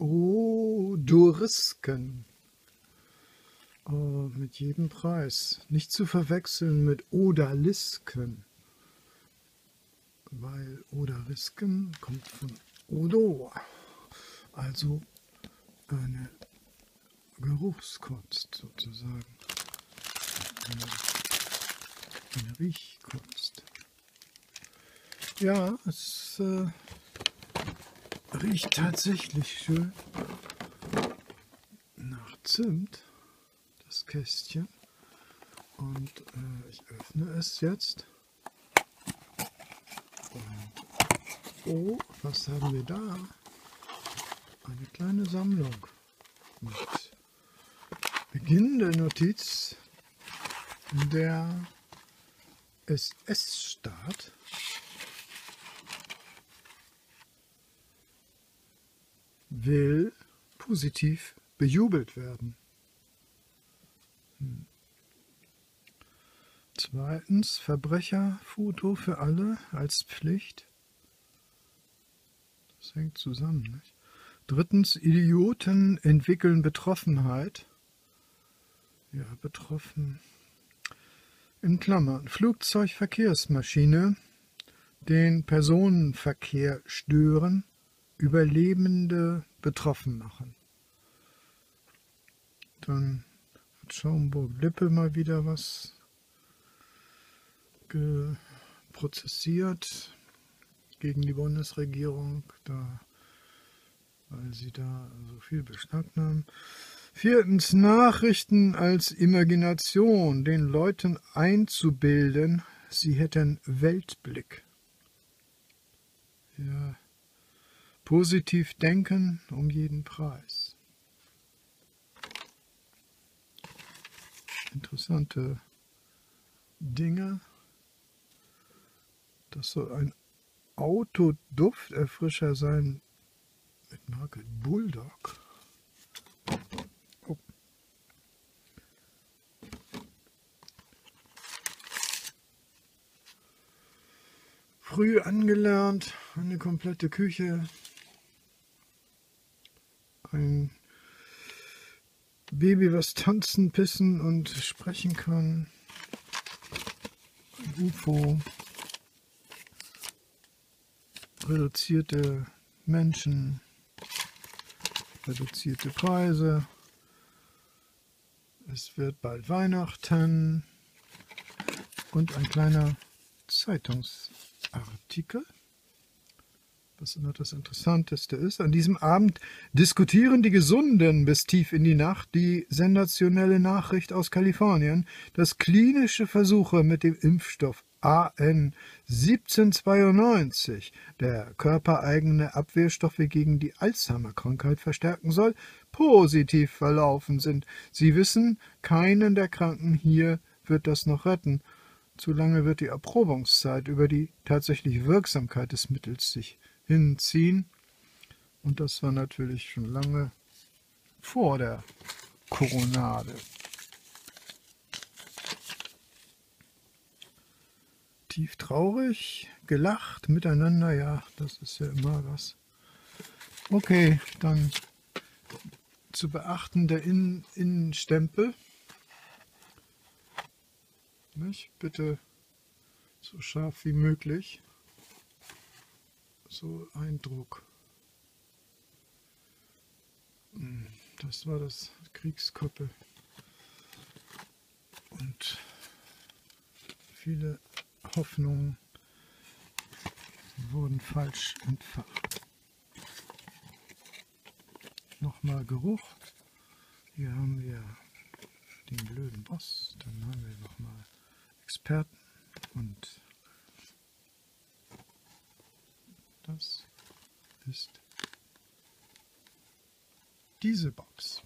Odorisken. Oh, mit jedem Preis. Nicht zu verwechseln mit Odalisken. Weil Odarisken kommt von Odor. Also eine Geruchskunst sozusagen. Eine, eine Riechkunst. Ja, es äh, riecht tatsächlich schön nach Zimt, das Kästchen. Und äh, ich öffne es jetzt. Und, oh, was haben wir da? Eine kleine Sammlung mit Beginn der Notiz der SS-Staat will positiv bejubelt werden. Hm. Zweitens Verbrecherfoto für alle als Pflicht. Das hängt zusammen. Nicht? Drittens Idioten entwickeln Betroffenheit. Ja, betroffen. In Klammern. Flugzeugverkehrsmaschine den Personenverkehr stören Überlebende betroffen machen. Dann hat Schaumburg-Lippe mal wieder was prozessiert gegen die Bundesregierung, da, weil sie da so viel beschlagnahmt. Viertens, Nachrichten als Imagination, den Leuten einzubilden, sie hätten Weltblick. Ja, Positiv denken um jeden Preis. Interessante Dinge. Das soll ein Autodufterfrischer sein mit Marke Bulldog. Oh. Früh angelernt, eine komplette Küche ein Baby, was tanzen, pissen und sprechen kann. UFO. Reduzierte Menschen. Reduzierte Preise. Es wird bald Weihnachten. Und ein kleiner Zeitungsartikel was immer das Interessanteste ist. An diesem Abend diskutieren die Gesunden bis tief in die Nacht die sensationelle Nachricht aus Kalifornien, dass klinische Versuche mit dem Impfstoff AN 1792, der körpereigene Abwehrstoffe gegen die Alzheimer-Krankheit verstärken soll, positiv verlaufen sind. Sie wissen, keinen der Kranken hier wird das noch retten. Zu lange wird die Erprobungszeit über die tatsächliche Wirksamkeit des Mittels sich hinziehen. Und das war natürlich schon lange vor der Koronade. Tief traurig, gelacht miteinander, ja, das ist ja immer was. Okay, dann zu beachten der Innen Innenstempel. Nicht? Bitte so scharf wie möglich so Eindruck. Hm, das war das Kriegskoppel. Und viele Hoffnungen wurden falsch entfacht. Nochmal Geruch. Hier haben wir den blöden Boss. Dann haben wir nochmal Experten und Das ist diese Box.